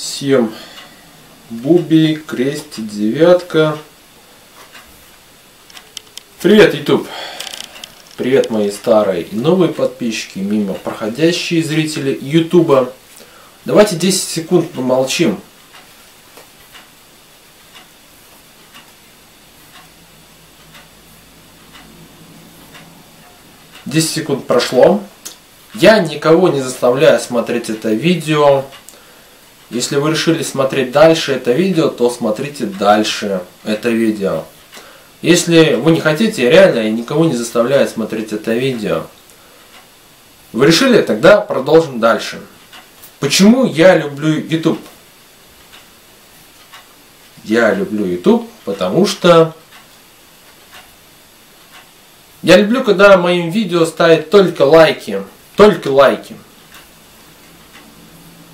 Всем Буби, крестик, девятка. Привет, YouTube! Привет, мои старые и новые подписчики, мимо проходящие зрители YouTube. Давайте 10 секунд помолчим. Десять секунд прошло. Я никого не заставляю смотреть это видео. Если вы решили смотреть дальше это видео, то смотрите дальше это видео. Если вы не хотите, реально я никого не заставляю смотреть это видео. Вы решили, тогда продолжим дальше. Почему я люблю YouTube? Я люблю YouTube, потому что я люблю, когда моим видео ставят только лайки. Только лайки.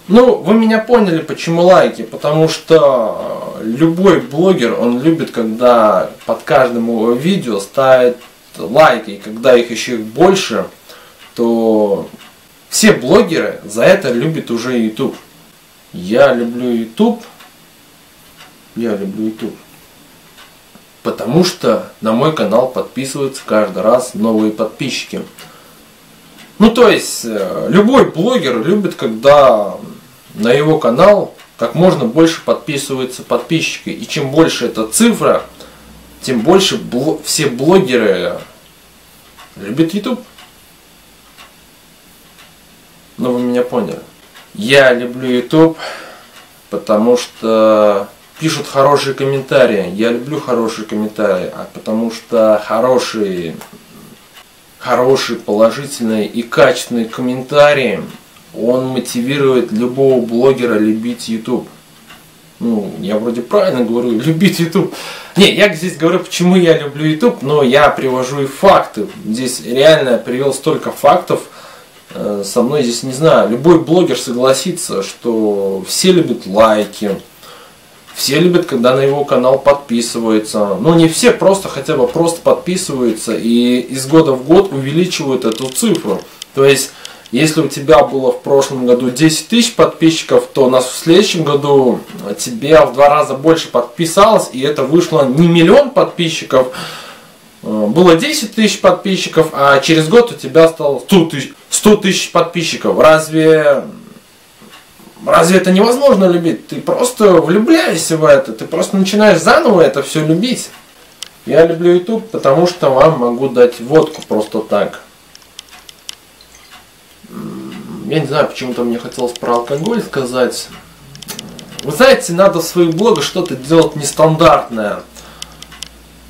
Ну, вы меня поняли, почему лайки. Потому что любой блогер, он любит, когда под каждым его видео ставит лайки. И когда их еще больше, то все блогеры за это любят уже YouTube. Я люблю YouTube. Я люблю YouTube. Потому что на мой канал подписываются каждый раз новые подписчики. Ну, то есть, э, любой блогер любит, когда на его канал как можно больше подписываются подписчики. И чем больше эта цифра, тем больше бл все блогеры любят YouTube. Ну, вы меня поняли. Я люблю YouTube, потому что пишут хорошие комментарии. Я люблю хорошие комментарии, а потому что хорошие, хорошие, положительные и качественные комментарии он мотивирует любого блогера любить YouTube. Ну, я вроде правильно говорю, любить YouTube. Не, я здесь говорю, почему я люблю YouTube, но я привожу и факты. Здесь реально привел столько фактов, э, со мной здесь не знаю, любой блогер согласится, что все любят лайки, все любят, когда на его канал подписываются. Ну, не все, просто хотя бы просто подписываются и из года в год увеличивают эту цифру. То есть, если у тебя было в прошлом году 10 тысяч подписчиков, то нас в следующем году тебе в два раза больше подписалось, и это вышло не миллион подписчиков, э, было 10 тысяч подписчиков, а через год у тебя стало 100 тысяч, 100 тысяч подписчиков. Разве, разве это невозможно любить? Ты просто влюбляешься в это, ты просто начинаешь заново это все любить. Я люблю YouTube, потому что вам могу дать водку просто так я не знаю, почему-то мне хотелось про алкоголь сказать. Вы знаете, надо в своих блогах что-то делать нестандартное.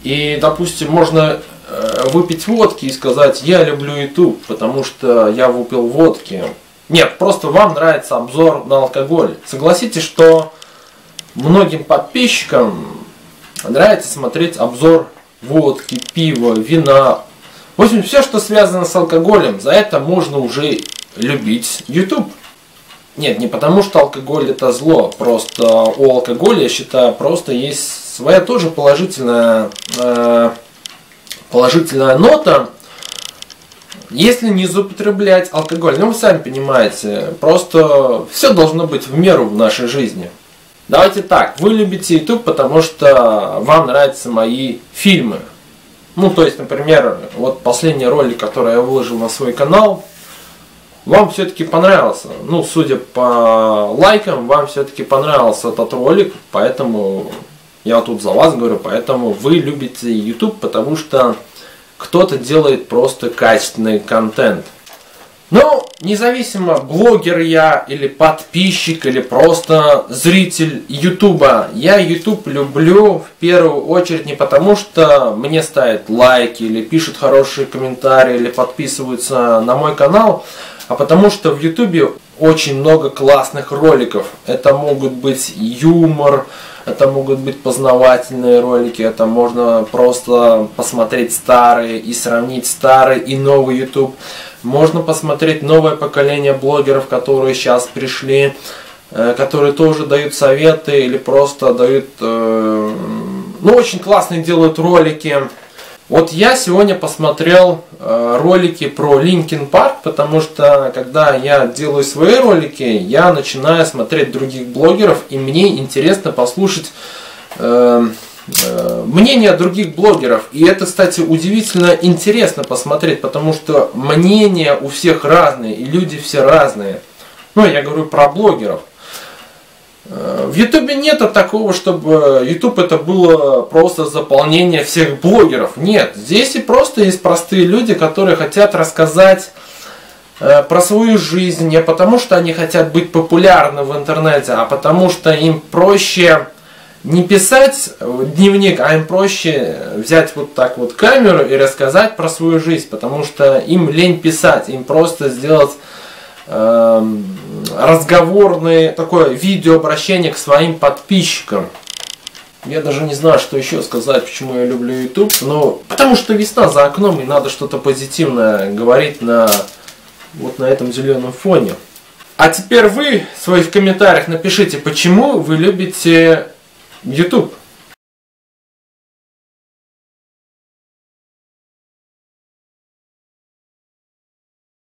И, допустим, можно э, выпить водки и сказать, я люблю YouTube, потому что я выпил водки. Нет, просто вам нравится обзор на алкоголь. Согласитесь, что многим подписчикам нравится смотреть обзор водки, пива, вина. В общем, все, что связано с алкоголем, за это можно уже любить YouTube. Нет, не потому что алкоголь это зло, просто у алкоголя, я считаю, просто есть своя тоже положительная, э, положительная нота. Если не злоупотреблять алкоголь, ну вы сами понимаете, просто все должно быть в меру в нашей жизни. Давайте так, вы любите YouTube, потому что вам нравятся мои фильмы. Ну, то есть, например, вот последний ролик, который я выложил на свой канал, вам все-таки понравился. Ну, судя по лайкам, вам все-таки понравился этот ролик, поэтому я тут за вас говорю, поэтому вы любите YouTube, потому что кто-то делает просто качественный контент. Ну, независимо, блогер я, или подписчик, или просто зритель Ютуба, я Ютуб люблю в первую очередь не потому, что мне ставят лайки, или пишут хорошие комментарии, или подписываются на мой канал, а потому что в Ютубе очень много классных роликов. Это могут быть юмор, это могут быть познавательные ролики, это можно просто посмотреть старые и сравнить старый и новый YouTube. Можно посмотреть новое поколение блогеров, которые сейчас пришли, э, которые тоже дают советы или просто дают, э, ну очень классные делают ролики. Вот я сегодня посмотрел э, ролики про Linkin Park, потому что когда я делаю свои ролики, я начинаю смотреть других блогеров, и мне интересно послушать э, э, мнение других блогеров. И это, кстати, удивительно интересно посмотреть, потому что мнения у всех разные, и люди все разные. Ну, я говорю про блогеров. В Ютубе нет такого, чтобы Ютуб это было просто заполнение всех блогеров. Нет, здесь и просто есть простые люди, которые хотят рассказать э, про свою жизнь не потому, что они хотят быть популярны в интернете, а потому что им проще не писать дневник, а им проще взять вот так вот камеру и рассказать про свою жизнь, потому что им лень писать, им просто сделать Эм, разговорное такое видеообращение к своим подписчикам. Я даже не знаю, что еще сказать, почему я люблю YouTube. Но потому что весна за окном, и надо что-то позитивное говорить на вот на этом зеленом фоне. А теперь вы в своих комментариях напишите, почему вы любите YouTube.